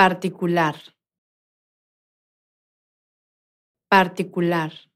particular. Particular.